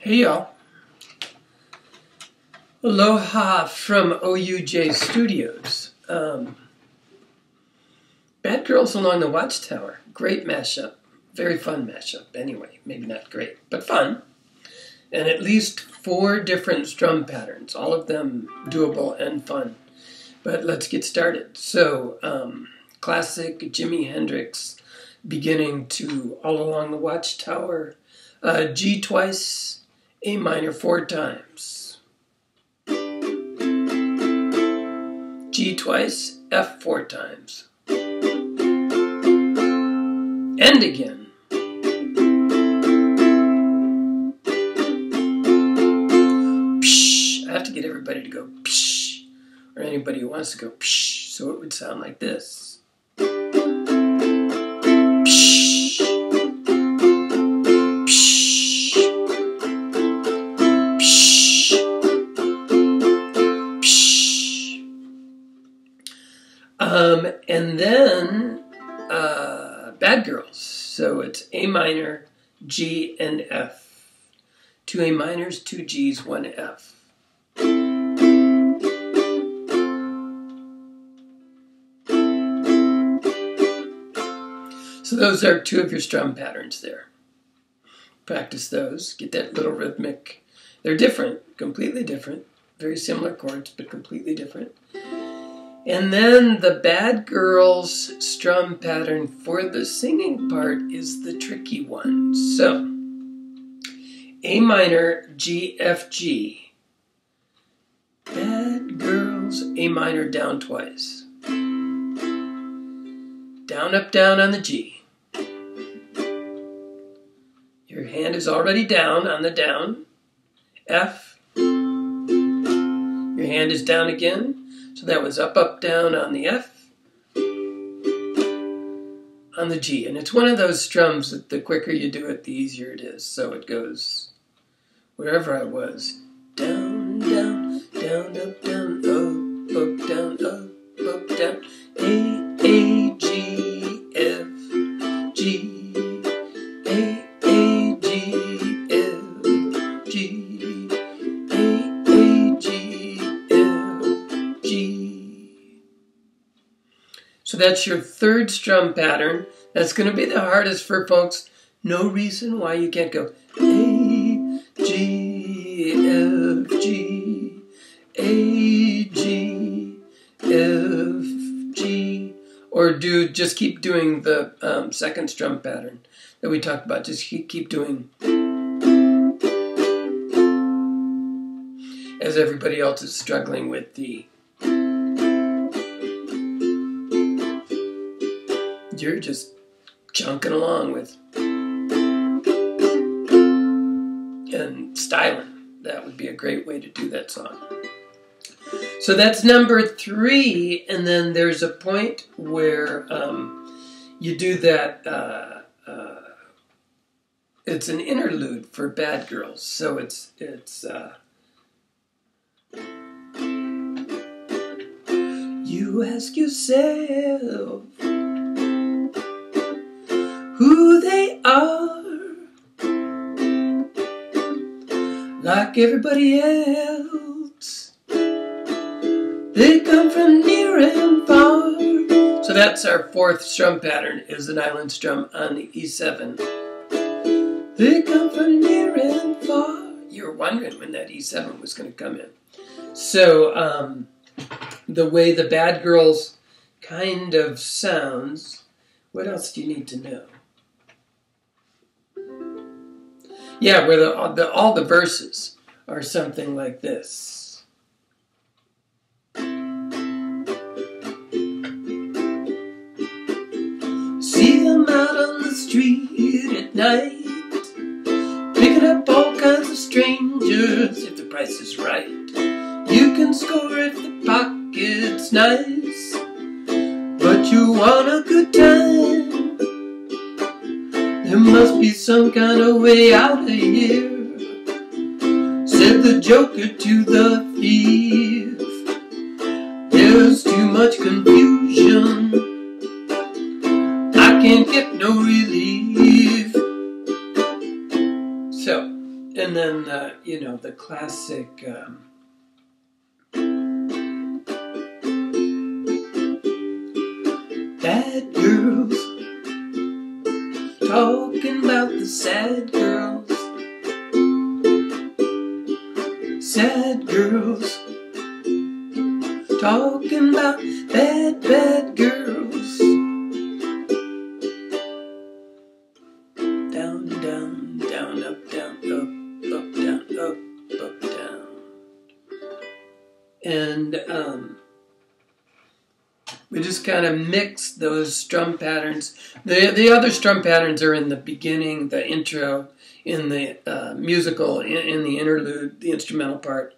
Hey y'all. Aloha from OUJ Studios. Um, Bad Girls Along the Watchtower. Great mashup. Very fun mashup, anyway. Maybe not great, but fun. And at least four different strum patterns, all of them doable and fun. But let's get started. So, um, classic Jimi Hendrix beginning to All Along the Watchtower. Uh, G twice, A minor four times. G twice, F four times. And again. Psh, I have to get everybody to go psh, or anybody who wants to go psh, so it would sound like this. Um, and then uh, Bad Girls. So it's A minor, G, and F. Two A minors, two Gs, one F. So those are two of your strum patterns there. Practice those. Get that little rhythmic. They're different, completely different. Very similar chords, but completely different. And then the Bad Girls strum pattern for the singing part is the tricky one. So, A minor, G, F, G. Bad Girls, A minor down twice. Down, up, down on the G. Your hand is already down on the down. F. Your hand is down again. So that was up, up, down on the F. On the G. And it's one of those strums that the quicker you do it, the easier it is. So it goes wherever I was. Down, down, down, up, down, up, up, down, up, that's your third strum pattern. That's going to be the hardest for folks. No reason why you can't go A, G, F, G, A, G, F, G. Or do just keep doing the um, second strum pattern that we talked about. Just keep, keep doing as everybody else is struggling with the you're just chunking along with and styling. That would be a great way to do that song. So that's number three, and then there's a point where um, you do that. Uh, uh, it's an interlude for bad girls, so it's it's. Uh, you ask yourself who they are, like everybody else. They come from near and far. So that's our fourth strum pattern, is an island strum on the E7. They come from near and far. You were wondering when that E7 was going to come in. So, um, the way the Bad Girls kind of sounds, what else do you need to know? Yeah, where the, the all the verses are something like this. See them out on the street at night, picking up all kinds of strangers if the price is right. You can score if the pocket's nice, but you want a good. There must be some kind of way out of here, said the joker to the thief. There's too much confusion, I can't get no relief. So, and then uh, you know the classic. Um, Bad sad girls. Sad girls talking about bad, bad girls. Down, down, down, up, down, up, up, down, up, up, down. And um, we just kind of mix those strum patterns. The the other strum patterns are in the beginning, the intro, in the uh, musical, in, in, the interlude, the instrumental part,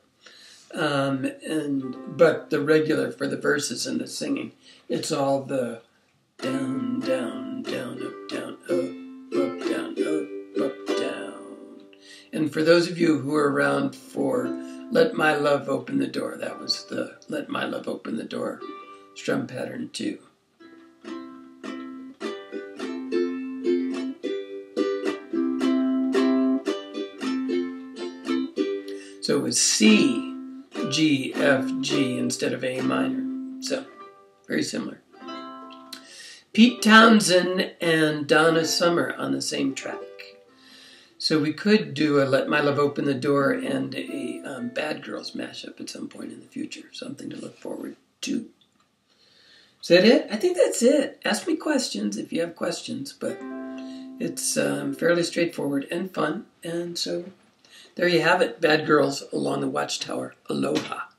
um, and but the regular for the verses and the singing, it's all the down, down, down, up, down, up, up, down, up, up, down. And for those of you who are around for "Let My Love Open the Door," that was the "Let My Love Open the Door." Strum pattern two. So it was C, G, F, G instead of A minor. So, very similar. Pete Townshend and Donna Summer on the same track. So we could do a Let My Love Open the Door and a um, Bad Girls mashup at some point in the future. Something to look forward to. Is that it? I think that's it. Ask me questions if you have questions, but it's um, fairly straightforward and fun. And so there you have it, Bad Girls Along the Watchtower. Aloha.